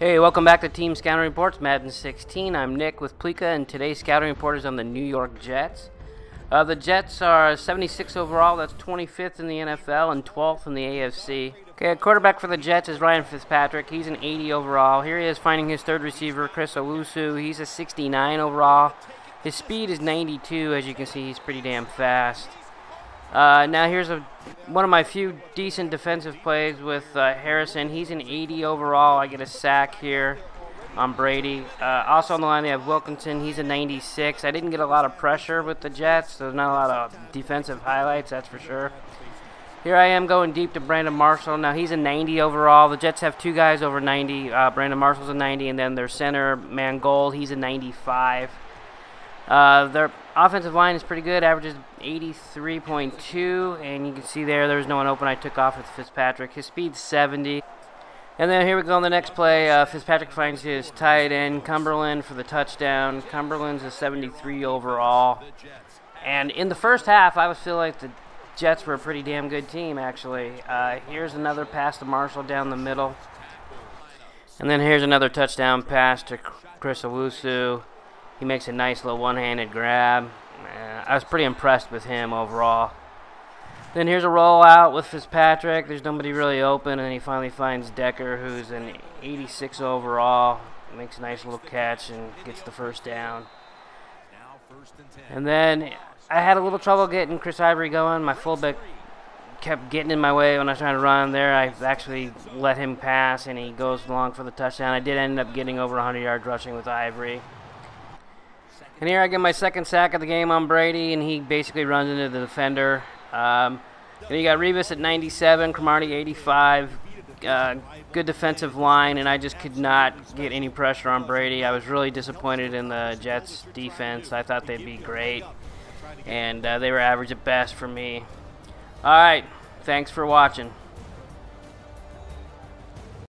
Hey, welcome back to Team Scouting Reports, Madden 16. I'm Nick with Pleeka, and today's scouting report is on the New York Jets. Uh, the Jets are 76 overall, that's 25th in the NFL and 12th in the AFC. Okay, quarterback for the Jets is Ryan Fitzpatrick. He's an 80 overall. Here he is finding his third receiver, Chris Owusu. He's a 69 overall. His speed is 92, as you can see, he's pretty damn fast. Uh, now here's a one of my few decent defensive plays with uh, Harrison. He's an 80 overall. I get a sack here on Brady. Uh, also on the line, they have Wilkerson. He's a 96. I didn't get a lot of pressure with the Jets. So there's not a lot of defensive highlights, that's for sure. Here I am going deep to Brandon Marshall. Now he's a 90 overall. The Jets have two guys over 90. Uh, Brandon Marshall's a 90, and then their center, Mangold, he's a 95. Uh, their offensive line is pretty good, averages 83.2, and you can see there, there was no one open. I took off with Fitzpatrick. His speed's 70. And then here we go on the next play. Uh, Fitzpatrick finds his tight end, Cumberland, for the touchdown. Cumberland's a 73 overall. And in the first half, I was feeling like the Jets were a pretty damn good team, actually. Uh, here's another pass to Marshall down the middle. And then here's another touchdown pass to Chris Owusu. He makes a nice little one-handed grab. Uh, I was pretty impressed with him overall. Then here's a rollout with Fitzpatrick. There's nobody really open, and he finally finds Decker, who's an 86 overall. Makes a nice little catch and gets the first down. And then I had a little trouble getting Chris Ivory going. My fullback kept getting in my way when I was trying to run there. I actually let him pass, and he goes along for the touchdown. I did end up getting over 100 yards rushing with Ivory. And here I get my second sack of the game on Brady, and he basically runs into the defender. Um, and you got Revis at 97, Cromartie 85. Uh, good defensive line, and I just could not get any pressure on Brady. I was really disappointed in the Jets' defense. I thought they'd be great, and uh, they were average at best for me. All right, thanks for watching.